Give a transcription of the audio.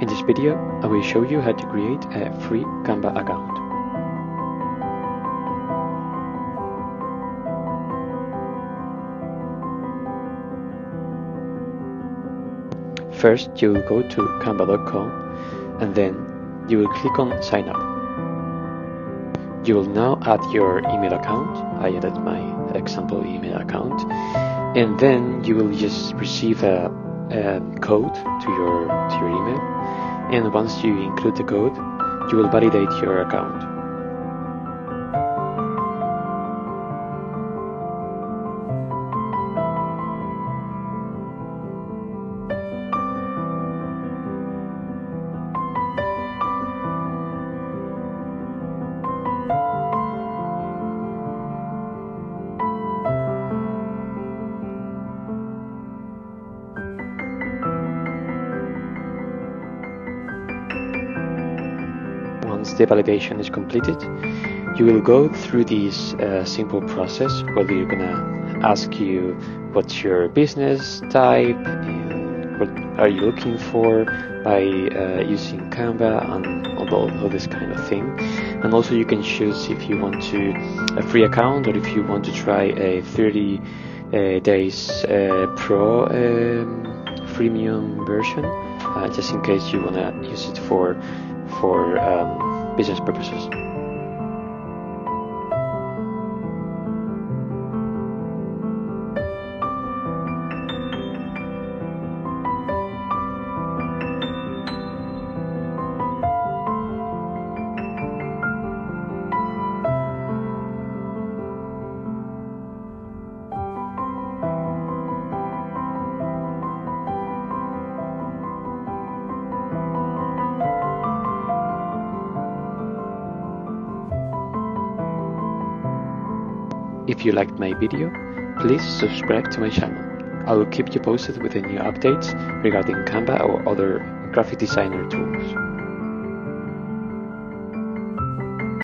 In this video, I will show you how to create a free Canva account. First, you will go to canva.com and then you will click on sign up. You will now add your email account. I added my example email account and then you will just receive a, a code to your to your email. And once you include the code you will validate your account once the validation is completed, you will go through this uh, simple process where we're gonna ask you what's your business type, and what are you looking for by uh, using Canva and all, all this kind of thing. And also you can choose if you want to a free account or if you want to try a 30 uh, days uh, pro um, freemium version, uh, just in case you wanna use it for for um, business purposes. If you liked my video, please subscribe to my channel. I will keep you posted with the new updates regarding Canva or other graphic designer tools.